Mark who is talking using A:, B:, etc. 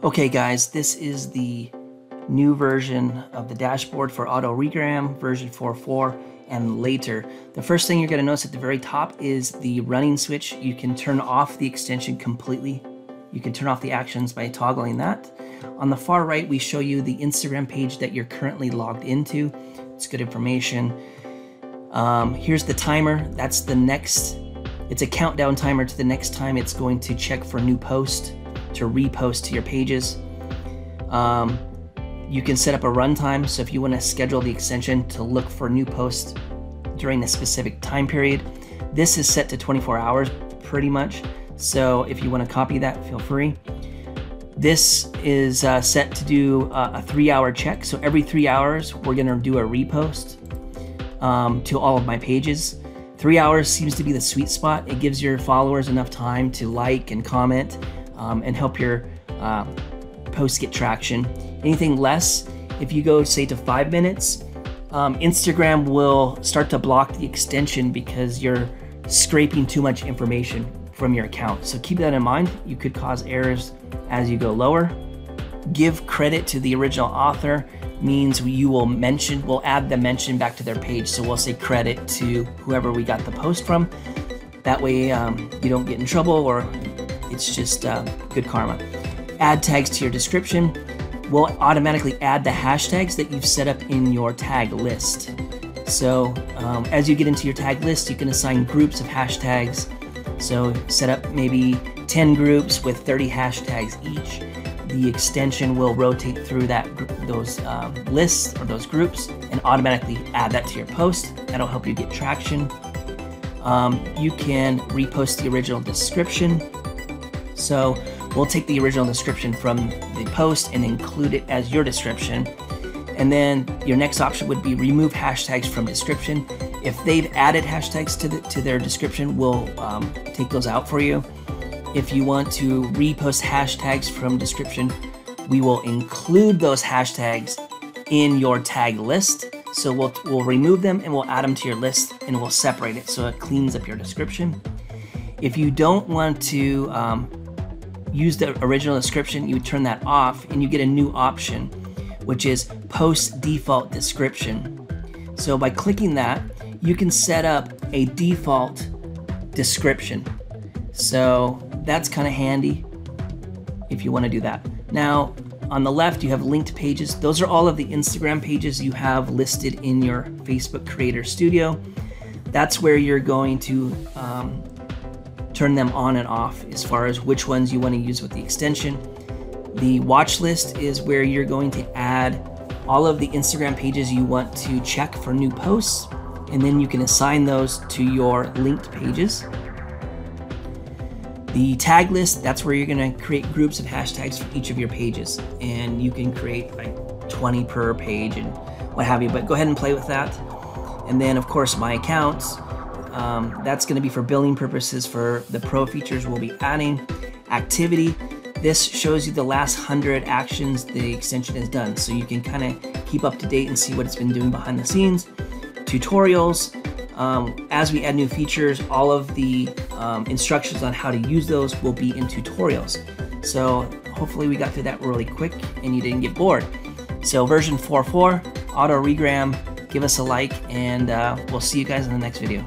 A: Okay guys, this is the new version of the dashboard for AutoRegram version 4.4 and later. The first thing you're going to notice at the very top is the running switch. You can turn off the extension completely. You can turn off the actions by toggling that. On the far right, we show you the Instagram page that you're currently logged into. It's good information. Um, here's the timer. That's the next, it's a countdown timer to the next time it's going to check for new post to repost to your pages. Um, you can set up a runtime, so if you want to schedule the extension to look for new posts during a specific time period, this is set to 24 hours pretty much. So if you want to copy that, feel free. This is uh, set to do uh, a three hour check. So every three hours, we're going to do a repost um, to all of my pages. Three hours seems to be the sweet spot. It gives your followers enough time to like and comment um, and help your uh, posts get traction. Anything less, if you go say to five minutes, um, Instagram will start to block the extension because you're scraping too much information from your account. So keep that in mind. You could cause errors as you go lower. Give credit to the original author means you will mention, we'll add the mention back to their page. So we'll say credit to whoever we got the post from. That way um, you don't get in trouble or it's just uh, good karma. Add tags to your description We'll automatically add the hashtags that you've set up in your tag list. So um, as you get into your tag list, you can assign groups of hashtags. So set up maybe 10 groups with 30 hashtags each. The extension will rotate through that those um, lists or those groups and automatically add that to your post. That'll help you get traction. Um, you can repost the original description so we'll take the original description from the post and include it as your description. And then your next option would be remove hashtags from description. If they've added hashtags to, the, to their description, we'll um, take those out for you. If you want to repost hashtags from description, we will include those hashtags in your tag list. So we'll, we'll remove them and we'll add them to your list and we'll separate it so it cleans up your description. If you don't want to um, use the original description, you turn that off and you get a new option, which is post default description. So by clicking that, you can set up a default description. So that's kind of handy if you want to do that. Now, on the left, you have linked pages. Those are all of the Instagram pages you have listed in your Facebook Creator Studio. That's where you're going to um, turn them on and off as far as which ones you want to use with the extension. The watch list is where you're going to add all of the Instagram pages you want to check for new posts, and then you can assign those to your linked pages. The tag list, that's where you're going to create groups of hashtags for each of your pages, and you can create like 20 per page and what have you, but go ahead and play with that. And then, of course, my accounts um, that's going to be for billing purposes for the pro features we'll be adding. Activity, this shows you the last 100 actions the extension has done. So you can kind of keep up to date and see what it's been doing behind the scenes. Tutorials, um, as we add new features, all of the um, instructions on how to use those will be in tutorials. So hopefully we got through that really quick and you didn't get bored. So version 4.4, AutoRegram, give us a like, and uh, we'll see you guys in the next video.